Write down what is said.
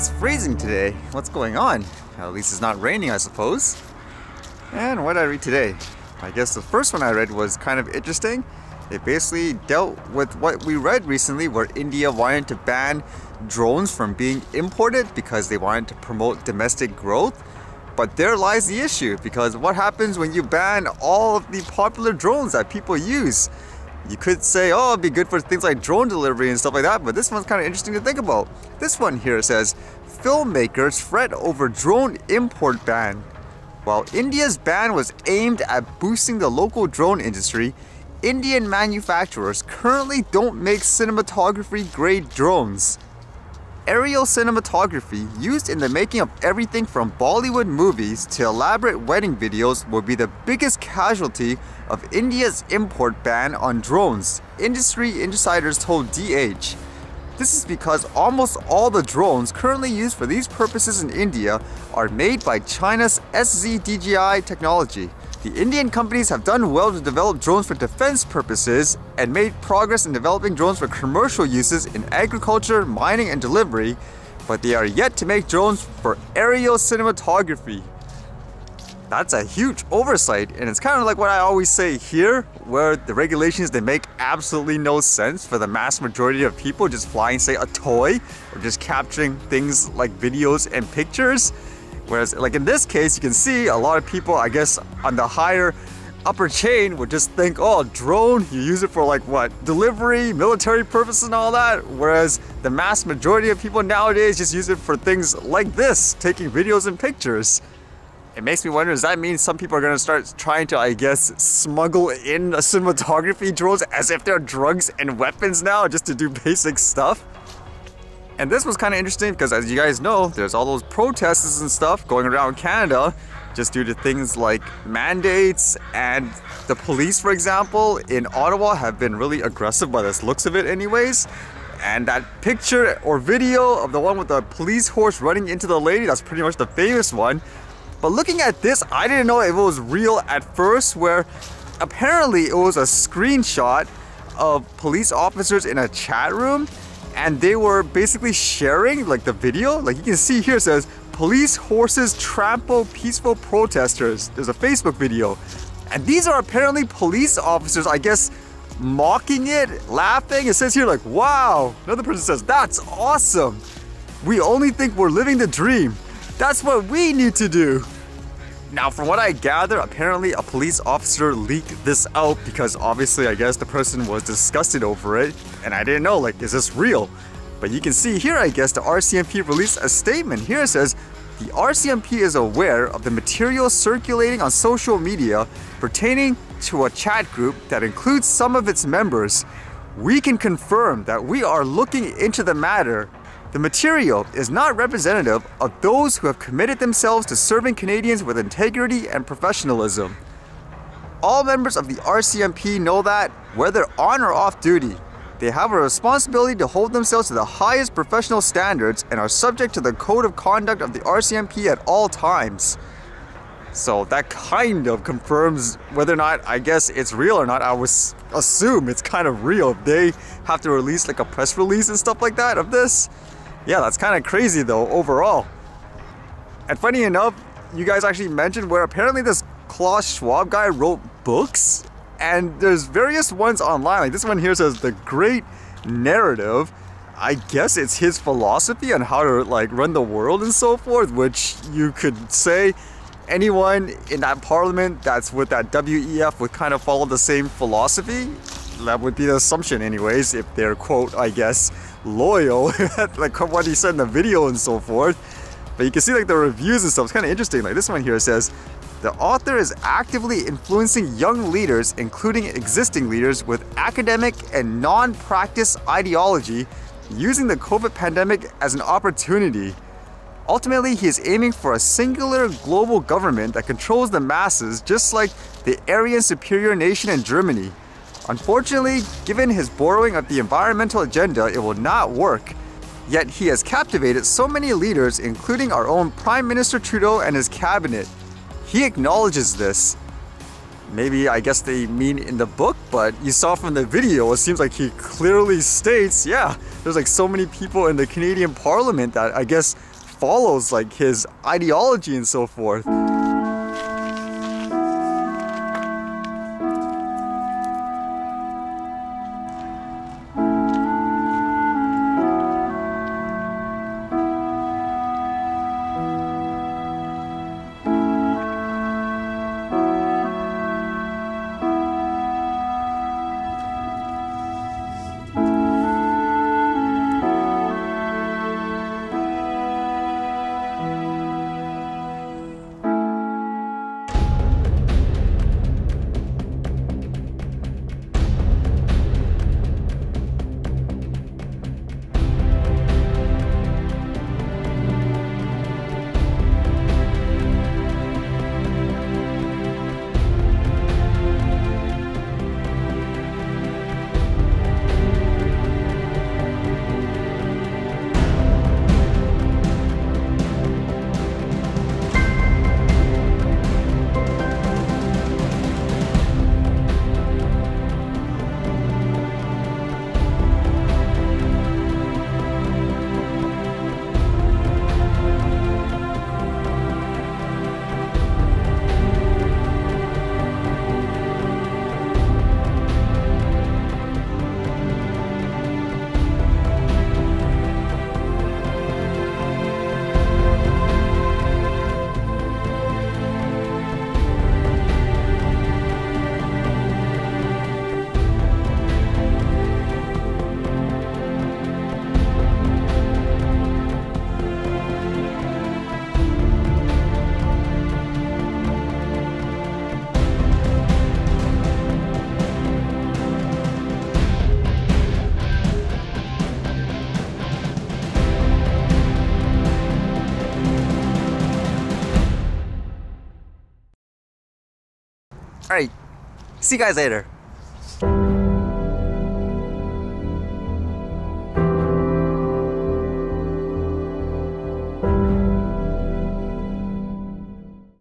It's freezing today. What's going on? At least it's not raining, I suppose. And what did I read today? I guess the first one I read was kind of interesting. It basically dealt with what we read recently, where India wanted to ban drones from being imported because they wanted to promote domestic growth. But there lies the issue because what happens when you ban all of the popular drones that people use? You could say, oh, it'd be good for things like drone delivery and stuff like that, but this one's kind of interesting to think about. This one here says, filmmakers fret over drone import ban. While India's ban was aimed at boosting the local drone industry, Indian manufacturers currently don't make cinematography grade drones. Aerial cinematography used in the making of everything from Bollywood movies to elaborate wedding videos will be the biggest casualty of India's import ban on drones, industry insiders told DH. This is because almost all the drones currently used for these purposes in India are made by China's SZ-DJI technology. The Indian companies have done well to develop drones for defense purposes and made progress in developing drones for commercial uses in agriculture, mining, and delivery, but they are yet to make drones for aerial cinematography. That's a huge oversight, and it's kind of like what I always say here, where the regulations they make absolutely no sense for the mass majority of people just flying, say, a toy or just capturing things like videos and pictures. Whereas, like in this case, you can see a lot of people, I guess, on the higher upper chain would just think, oh, drone, you use it for like what, delivery, military purposes and all that. Whereas the mass majority of people nowadays just use it for things like this, taking videos and pictures. It makes me wonder, does that mean some people are gonna start trying to, I guess, smuggle in cinematography drones as if they're drugs and weapons now just to do basic stuff? And this was kind of interesting because as you guys know, there's all those protests and stuff going around Canada just due to things like mandates and the police, for example, in Ottawa have been really aggressive by this looks of it anyways. And that picture or video of the one with the police horse running into the lady, that's pretty much the famous one. But looking at this, I didn't know if it was real at first, where apparently it was a screenshot of police officers in a chat room and they were basically sharing like the video. Like you can see here says police horses trample peaceful protesters. There's a facebook video. And these are apparently police officers i guess mocking it laughing. It says here like wow. Another person says that's awesome. We only think we're living the dream. That's what we need to do now, from what I gather, apparently a police officer leaked this out because obviously, I guess the person was disgusted over it, and I didn't know, like, is this real? But you can see here, I guess, the RCMP released a statement. Here it says, the RCMP is aware of the material circulating on social media pertaining to a chat group that includes some of its members. We can confirm that we are looking into the matter the material is not representative of those who have committed themselves to serving Canadians with integrity and professionalism. All members of the RCMP know that, whether on or off duty, they have a responsibility to hold themselves to the highest professional standards and are subject to the code of conduct of the RCMP at all times. So that kind of confirms whether or not I guess it's real or not. I would assume it's kind of real. They have to release like a press release and stuff like that of this yeah, that's kind of crazy though, overall. And funny enough, you guys actually mentioned where apparently this Klaus Schwab guy wrote books, and there's various ones online. Like this one here says The Great Narrative. I guess it's his philosophy on how to like run the world and so forth, which you could say anyone in that parliament that's with that WEF would kind of follow the same philosophy. That would be the assumption anyways, if they're quote, I guess, loyal, like what he said in the video and so forth. But you can see like the reviews and stuff, it's kind of interesting. Like this one here says, the author is actively influencing young leaders, including existing leaders, with academic and non-practice ideology, using the COVID pandemic as an opportunity. Ultimately, he is aiming for a singular global government that controls the masses, just like the Aryan superior nation in Germany. Unfortunately, given his borrowing of the environmental agenda, it will not work. Yet he has captivated so many leaders, including our own Prime Minister Trudeau and his cabinet. He acknowledges this. Maybe I guess they mean in the book, but you saw from the video, it seems like he clearly states, yeah, there's like so many people in the Canadian Parliament that I guess follows like his ideology and so forth. Alright, see you guys later.